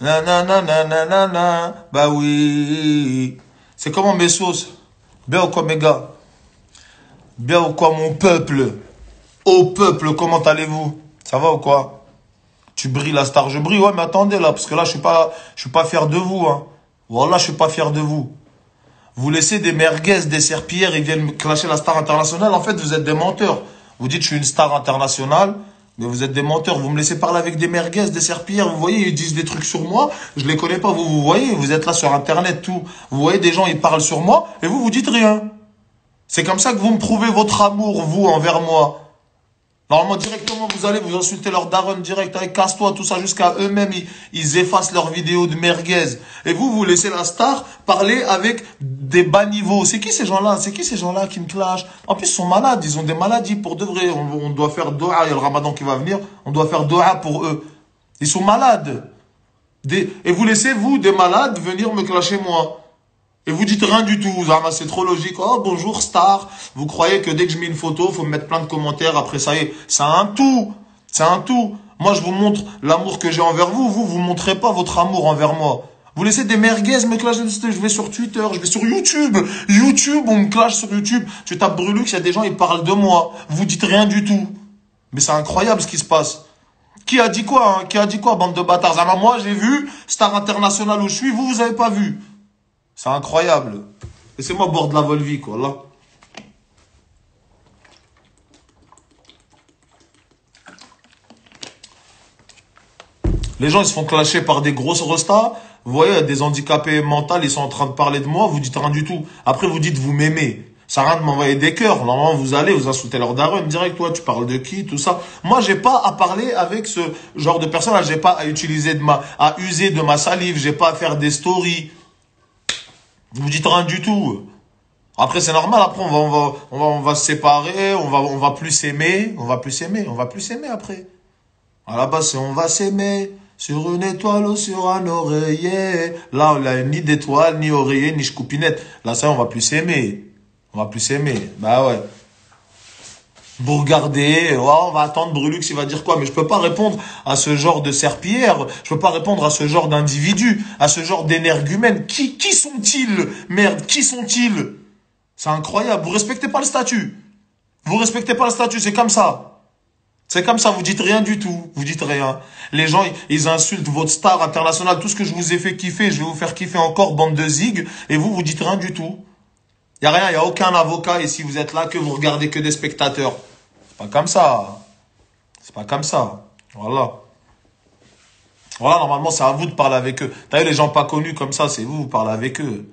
Nanana, bah oui. C'est comment mes sauces Bien ou quoi mes gars? Bien ou quoi mon peuple? Au peuple, comment allez-vous? Ça va ou quoi? Tu brilles la star, je brille. Ouais, mais attendez là, parce que là, je suis suis pas fier de vous. Hein. Voilà, je suis pas fier de vous. Vous laissez des merguez, des serpillères, ils viennent clasher la star internationale. En fait, vous êtes des menteurs. Vous dites, je suis une star internationale. Mais vous êtes des menteurs, vous me laissez parler avec des merguez, des serpillères, vous voyez, ils disent des trucs sur moi, je les connais pas, vous, vous voyez, vous êtes là sur internet, tout. Vous voyez des gens, ils parlent sur moi, et vous, vous dites rien. C'est comme ça que vous me prouvez votre amour, vous, envers moi. Normalement, directement, vous allez vous insulter leur daron direct, avec casse-toi, tout ça, jusqu'à eux-mêmes, ils, effacent leurs vidéos de merguez. Et vous, vous laissez la star parler avec des bas niveaux. C'est qui ces gens-là? C'est qui ces gens-là qui me clashent? En plus, ils sont malades, ils ont des maladies pour de vrai. On, doit faire doha, il y a le ramadan qui va venir, on doit faire doha pour eux. Ils sont malades. Et vous laissez, vous, des malades, venir me clasher moi. Et vous dites rien du tout. C'est trop logique. Oh, bonjour, star. Vous croyez que dès que je mets une photo, faut me mettre plein de commentaires. Après, ça y est. C'est un tout. C'est un tout. Moi, je vous montre l'amour que j'ai envers vous. Vous, vous montrez pas votre amour envers moi. Vous laissez des merguez me clasher. Je vais sur Twitter, je vais sur YouTube. YouTube, on me clash sur YouTube. Tu tapes Brulux, il y a des gens, ils parlent de moi. Vous dites rien du tout. Mais c'est incroyable ce qui se passe. Qui a dit quoi hein? Qui a dit quoi, bande de bâtards? Alors moi, j'ai vu Star International où je suis. Vous, vous avez pas vu. C'est incroyable. Laissez-moi boire de la Volvi, quoi, là. Les gens, ils se font clasher par des grosses restas. Vous voyez, des handicapés mentaux, ils sont en train de parler de moi, vous dites rien du tout. Après, vous dites, vous m'aimez. Ça rien de m'envoyer des cœurs. Normalement, vous allez, vous insultez leur daronne direct. Toi, tu parles de qui, tout ça? Moi, j'ai pas à parler avec ce genre de personnes. J'ai pas à utiliser de ma, à user de ma salive. J'ai pas à faire des stories. Vous dites rien du tout. Après, c'est normal. Après, on va, on va, on va, on va se séparer. On va, on va plus s'aimer. On va plus s'aimer. On va plus s'aimer après. À la base, on va s'aimer. Sur une étoile ou sur un oreiller. Là, on a ni d'étoile, ni oreiller, ni choupinette. Là, ça, on va plus s'aimer. On va plus s'aimer. Bah ouais vous regardez, oh, on va attendre Brulux, il va dire quoi? Mais je peux pas répondre à ce genre de serpillère, je peux pas répondre à ce genre d'individu, à ce genre d'énergumène. Qui, qui sont-ils? Merde, qui sont-ils? C'est incroyable, vous respectez pas le statut. Vous respectez pas le statut, c'est comme ça. C'est comme ça, vous dites rien du tout, vous dites rien. Les gens, ils insultent votre star internationale, tout ce que je vous ai fait kiffer, je vais vous faire kiffer encore, bande de zig, et vous, vous dites rien du tout. Il y a rien, il y a aucun avocat ici, vous êtes là que vous regardez que des spectateurs pas comme ça. C'est pas comme ça. Voilà. Voilà, normalement, c'est à vous de parler avec eux. T'as vu, les gens pas connus comme ça, c'est vous, vous parlez avec eux.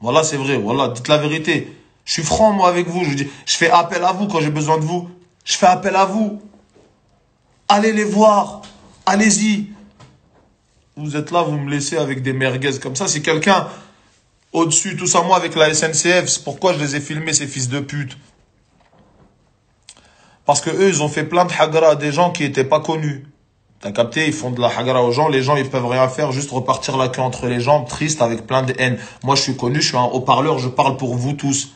Voilà, c'est vrai. Voilà, dites la vérité. Je suis franc, moi, avec vous. Je, dis, je fais appel à vous quand j'ai besoin de vous. Je fais appel à vous. Allez les voir. Allez-y. Vous êtes là, vous me laissez avec des merguez comme ça. Si quelqu'un au-dessus, tout ça, moi, avec la SNCF, c'est pourquoi je les ai filmés, ces fils de pute. Parce que eux, ils ont fait plein de hagra à des gens qui étaient pas connus. T'as capté, ils font de la hagra aux gens, les gens ils peuvent rien faire, juste repartir la queue entre les jambes, triste, avec plein de haine. Moi je suis connu, je suis un haut-parleur, je parle pour vous tous.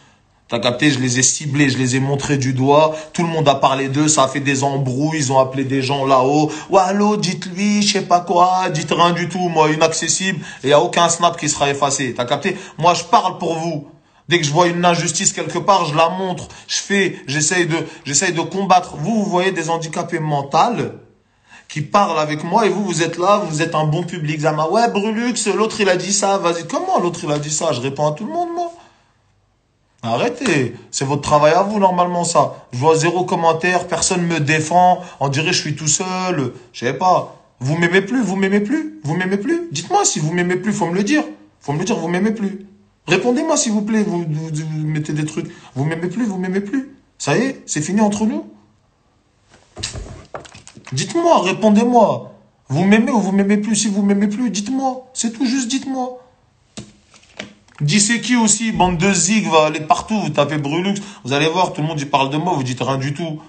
T'as capté, je les ai ciblés, je les ai montrés du doigt, tout le monde a parlé d'eux, ça a fait des embrouilles, ils ont appelé des gens là-haut. Allô, dites-lui, je sais pas quoi, dites rien du tout, moi, inaccessible, et y a aucun snap qui sera effacé. T'as capté? Moi, je parle pour vous. Dès que je vois une injustice quelque part, je la montre, je fais, j'essaye de, de combattre. Vous, vous voyez des handicapés mentaux qui parlent avec moi et vous, vous êtes là, vous êtes un bon public. Zama, ouais, Brulux, l'autre il a dit ça, vas-y. Comment l'autre il a dit ça? Je réponds à tout le monde, moi. Arrêtez, c'est votre travail à vous normalement ça. Je vois zéro commentaire, personne me défend, on dirait je suis tout seul, je sais pas. Vous m'aimez plus, vous m'aimez plus, vous m'aimez plus. Dites-moi si vous m'aimez plus, faut me le dire. Faut me le dire, vous m'aimez plus. Répondez-moi s'il vous plaît, vous, mettez des trucs. Vous m'aimez plus, vous m'aimez plus. Ça y est, c'est fini entre nous. Dites-moi, répondez-moi. Vous m'aimez ou vous m'aimez plus Si vous m'aimez plus, dites-moi. C'est tout juste, dites-moi. Dis c'est qui aussi, bande de zig, va aller partout, vous tapez Brulux, vous allez voir, tout le monde y parle de moi, vous dites rien du tout.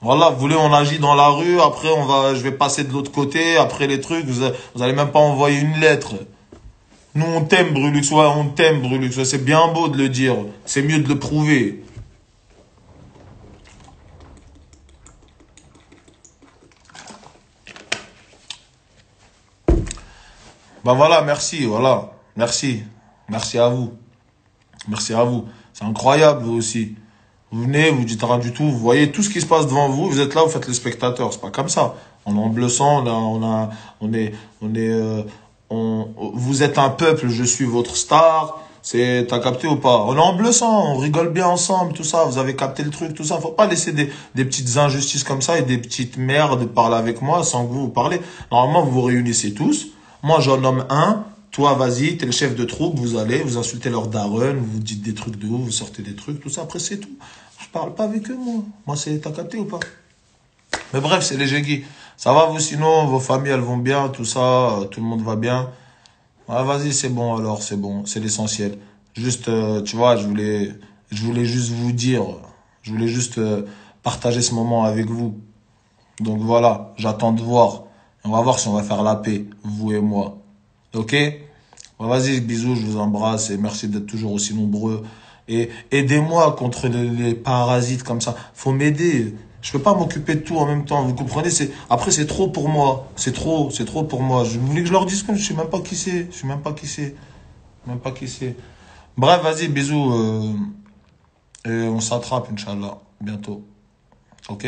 Voilà, vous voulez, on agit dans la rue, après on va, je vais passer de l'autre côté, après les trucs, vous, vous allez même pas envoyer une lettre. Nous, on t'aime, Brulux. Ouais, on t'aime, Brulux. C'est bien beau de le dire. C'est mieux de le prouver. Bah voilà, merci, voilà. Merci. Merci à vous. Merci à vous. C'est incroyable, vous aussi. Vous venez, vous dites rien du tout, vous voyez tout ce qui se passe devant vous, vous êtes là, vous faites les spectateurs. C'est pas comme ça. On est en bleu sang, on, a, on, a, on est, on est, euh, vous êtes un peuple, je suis votre star. C'est, t'as capté ou pas? On est en bleu on rigole bien ensemble, tout ça. Vous avez capté le truc, tout ça. Faut pas laisser des, des petites injustices comme ça et des petites merdes parler avec moi sans que vous vous parlez. Normalement, vous vous réunissez tous. Moi, j'en nomme un. Toi, vas-y, t'es le chef de troupe, vous allez, vous insultez leur daronne, vous dites des trucs de ouf, vous sortez des trucs, tout ça. Après, c'est tout. Je parle pas avec eux, moi. Moi, c'est, t'as capté ou pas? Mais bref, c'est les Jégui. Ça va, vous, sinon, vos familles, elles vont bien, tout ça, tout le monde va bien. Ah, vas-y, c'est bon alors, c'est bon, c'est l'essentiel. Juste, euh, tu vois, je voulais, je voulais juste vous dire, je voulais juste euh, partager ce moment avec vous. Donc voilà, j'attends de voir. On va voir si on va faire la paix, vous et moi. Ok? Vas-y, bisous, je vous embrasse et merci d'être toujours aussi nombreux. Et aidez-moi contre les, les parasites comme ça. Faut m'aider. Je peux pas m'occuper de tout en même temps. Vous comprenez C'est après c'est trop pour moi. C'est trop, c'est trop pour moi. Je voulais que je leur dise que je sais même pas qui c'est. Je sais même pas qui c'est. Même pas qui c'est. Bref, vas-y, bisous. Euh, et on s'attrape, Inch'Allah, bientôt. Ok?